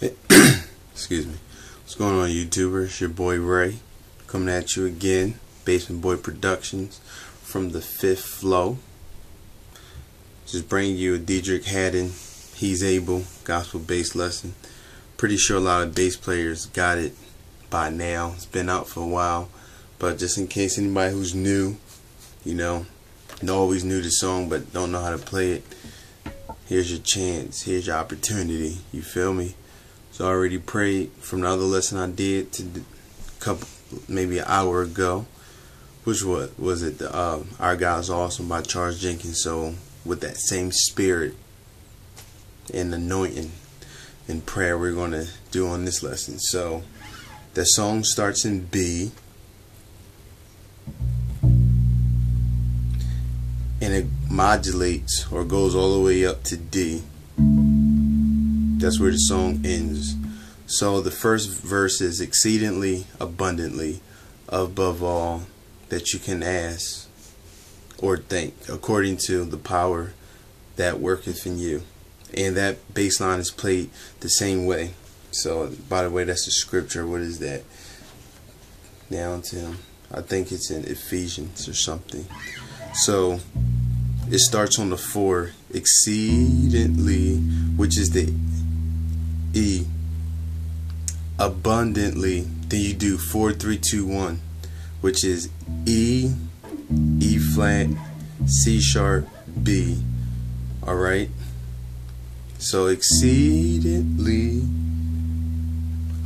Excuse me. What's going on, YouTubers? It's your boy Ray coming at you again. Basement Boy Productions from the fifth flow. Just bringing you a Deitrick Haddon, He's Able gospel bass lesson. Pretty sure a lot of bass players got it by now. It's been out for a while. But just in case anybody who's new, you know, know always knew the song but don't know how to play it, here's your chance. Here's your opportunity. You feel me? So I already prayed from the other lesson I did to a couple, maybe an hour ago, which was was it? The, uh, Our God's Awesome by Charles Jenkins. So with that same spirit and anointing and prayer, we're going to do on this lesson. So the song starts in B. And it modulates or goes all the way up to D. That's where the song ends. So the first verse is exceedingly abundantly above all that you can ask or think, according to the power that worketh in you. And that bass line is played the same way. So, by the way, that's the scripture. What is that? Down to, I think it's in Ephesians or something. So, it starts on the four, exceedingly, which is the E abundantly, then you do four, three, two, one, which is E, E flat, C sharp, B. Alright? So exceedingly,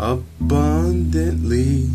abundantly,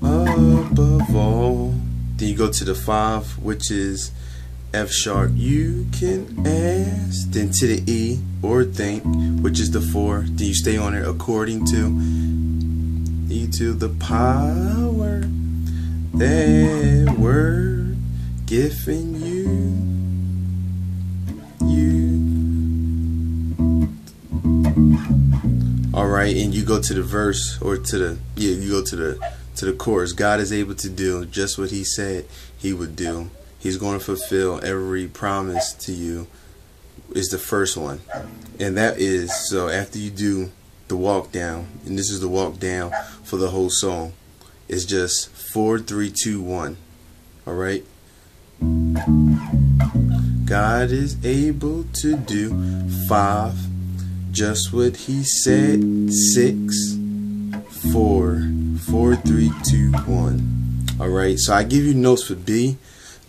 above all. Then you go to the five, which is F sharp, you can ask, then to the E or think, which is the four. Then you stay on it according to E to the power that word giving you, you. All right, and you go to the verse or to the yeah, you go to the to the chorus. God is able to do just what He said He would do. He's going to fulfill every promise to you is the first one. And that is so after you do the walk down, and this is the walk down for the whole song, it's just four, three, two, one. Alright? God is able to do five, just what he said, six, four, four, three, two, one. Alright, so I give you notes for B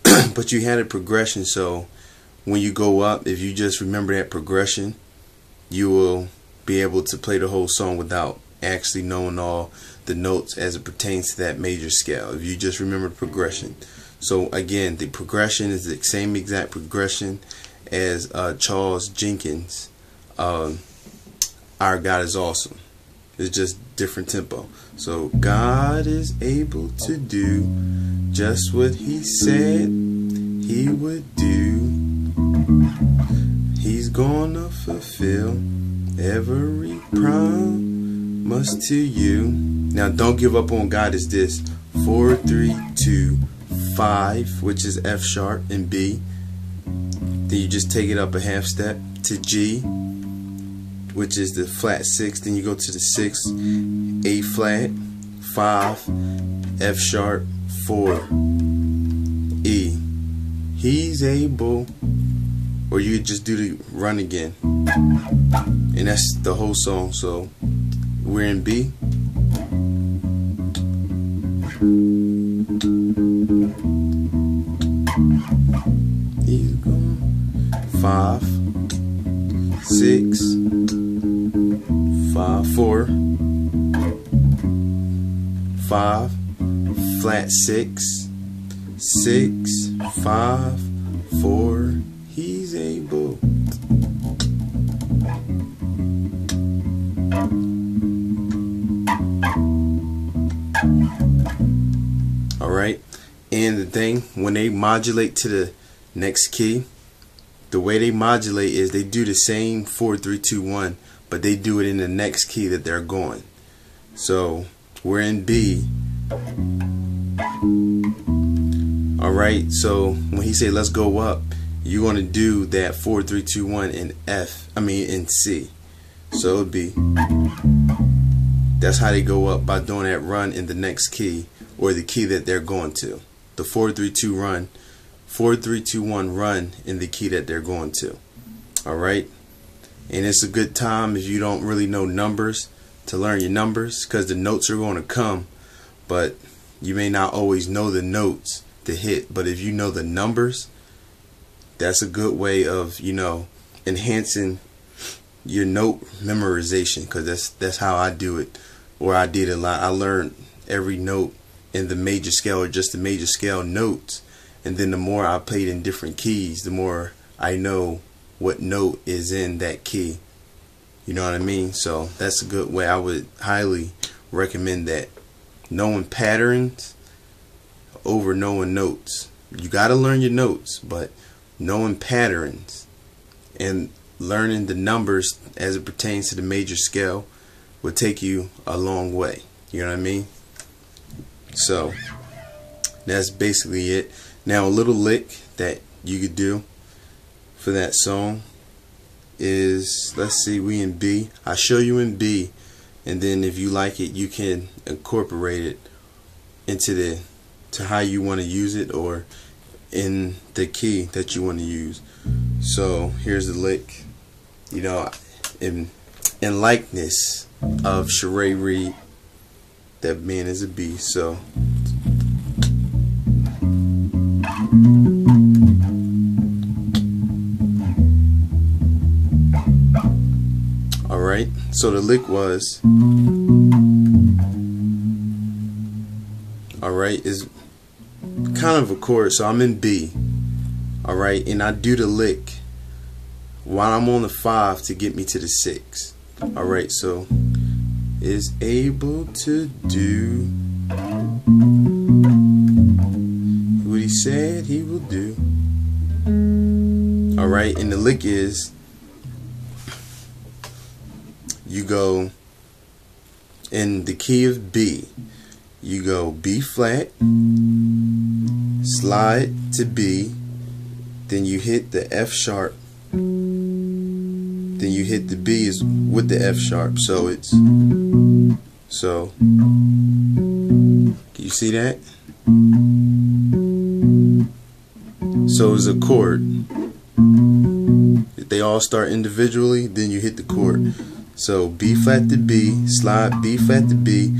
but you had a progression so when you go up if you just remember that progression you will be able to play the whole song without actually knowing all the notes as it pertains to that major scale if you just remember the progression. So again the progression is the same exact progression as uh, Charles Jenkins um, our God is awesome. It's just different tempo so God is able to do just what he said he would do. He's gonna fulfill every promise to you. Now don't give up on God is this. Four, three, two, five, which is F sharp and B. Then you just take it up a half step to G, which is the flat six. Then you go to the six, A flat, five, F sharp, four, E. He's able, or you just do the run again, and that's the whole song. So we're in B. Five, six, five, four, five, flat six, six, five, four. He's able. All right. And the thing, when they modulate to the next key, the way they modulate is they do the same four, three, two, one, but they do it in the next key that they're going. So we're in B. Alright, so when he say let's go up, you're gonna do that four, three, two, one in F. I mean in C. So it would be that's how they go up by doing that run in the next key or the key that they're going to. The 432 run, 4321 run in the key that they're going to. All right? And it's a good time if you don't really know numbers to learn your numbers because the notes are going to come, but you may not always know the notes to hit. But if you know the numbers, that's a good way of, you know, enhancing your note memorization because that's that's how I do it or I did a lot I learned every note in the major scale or just the major scale notes and then the more I played in different keys the more I know what note is in that key you know what I mean so that's a good way I would highly recommend that knowing patterns over knowing notes you got to learn your notes but knowing patterns and learning the numbers as it pertains to the major scale will take you a long way. You know what I mean? So that's basically it. Now a little lick that you could do for that song is let's see we in B. I show you in B and then if you like it you can incorporate it into the to how you want to use it or in the key that you want to use. So here's the lick you know, in in likeness of Sharay Reed. That man is a beast. So. So the lick was. All right is kind of a chord. So I'm in B. All right, and I do the lick while I'm on the 5 to get me to the 6. Alright, so is able to do what he said he will do. Alright, and the lick is you go in the key of B. You go B flat, slide to B, then you hit the F sharp then you hit the B is with the F sharp. So it's so you see that? So it's a chord. If they all start individually, then you hit the chord. So B flat to B, slide B flat to B,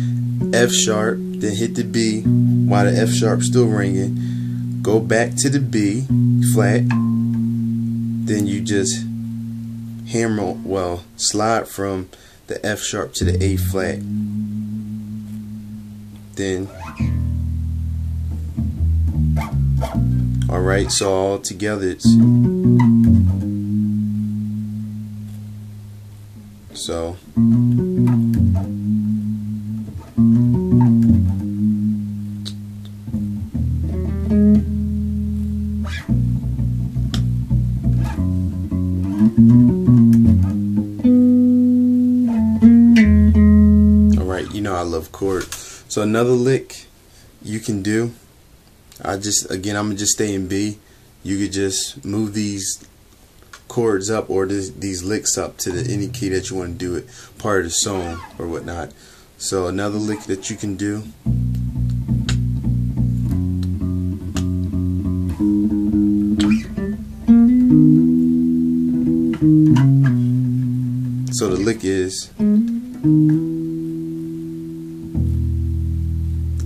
F sharp, then hit the B while the F sharp still ringing. Go back to the B flat, then you just hammer, well, slide from the F sharp to the A flat. Then, alright, so all together it's, so, Alright, you know I love chord. So another lick you can do. I just again I'm gonna just stay in B. You could just move these chords up or this, these licks up to the any key that you want to do it part of the song or whatnot. So another lick that you can do. So the lick is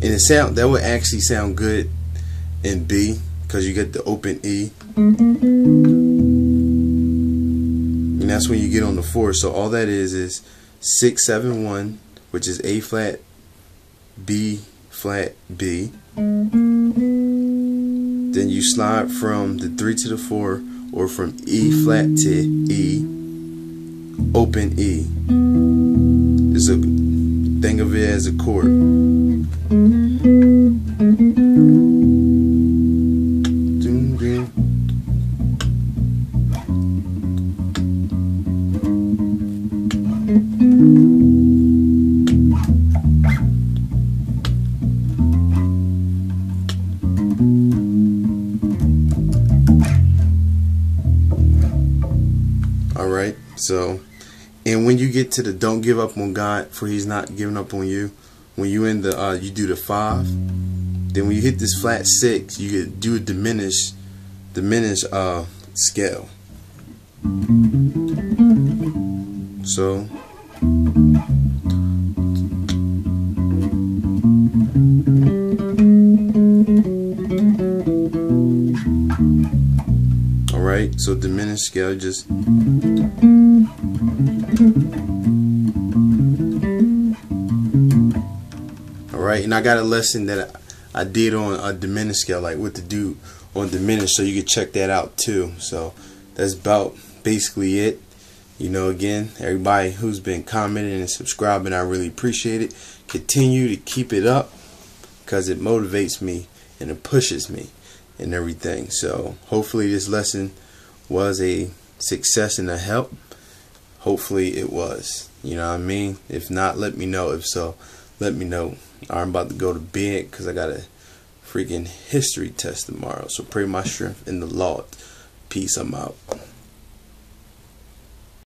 and it sound that would actually sound good in B because you get the open E and that's when you get on the four. So all that is is six seven one which is A flat B flat B. Then you slide from the three to the four or from E flat to E. Open E. Is a think of it as a chord so and when you get to the don't give up on God for he's not giving up on you when you in the uh, you do the five then when you hit this flat six you do a diminished diminished uh, scale. So Alright, so diminished scale just Alright, and I got a lesson that I, I did on a diminished scale, like what to do on diminished, so you can check that out too. So that's about basically it. You know, again, everybody who's been commenting and subscribing, I really appreciate it. Continue to keep it up because it motivates me and it pushes me and everything. So hopefully this lesson was a success and a help. Hopefully it was. You know what I mean? If not, let me know. If so, let me know. I'm about to go to bed because I got a freaking history test tomorrow. So pray my strength in the Lord. Peace. I'm out.